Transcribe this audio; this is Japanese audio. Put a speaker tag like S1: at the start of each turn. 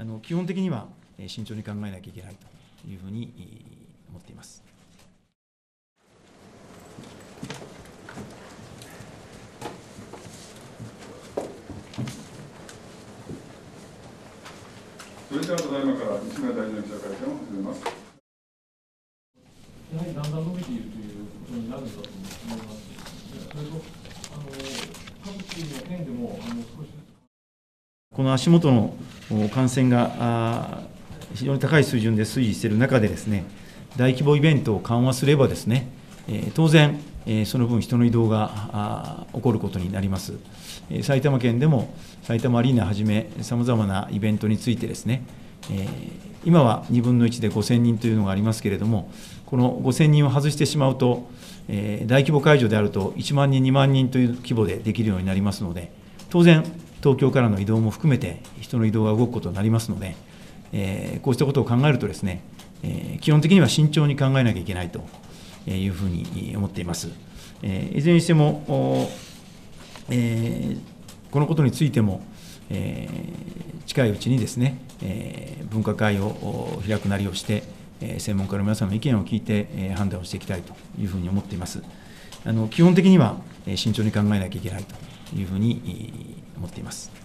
S1: あの基本的には慎重に考えなきゃいけないというふうに思っています。
S2: それではただいまから西村大臣の記者会見を始めます。
S3: やはりだんだん伸びているということになるんだと思います。それとあの各地の県でもあの少し
S1: この足元の感染が非常に高い水準で推移している中でですね、大規模イベントを緩和すればですね、当然、その分人の移動が起こることになります。埼玉県でも埼玉アリーナはじめ、さまざまなイベントについてですね、今は2分の1で5000人というのがありますけれども、この5000人を外してしまうと、大規模会場であると1万人、2万人という規模でできるようになりますので、当然、東京からの移動も含めて人の移動が動くことになりますので、え、こうしたことを考えるとですね、え、基本的には慎重に考えなきゃいけないというふうに思っています。え、いずれにしても、え、このことについても、え、近いうちにですね、えー、分科会を開くなりをして、え、専門家の皆さんの意見を聞いて、え、判断をしていきたいというふうに思っています。あの基本的には、え、慎重に考えなきゃいけないというふうに思っています。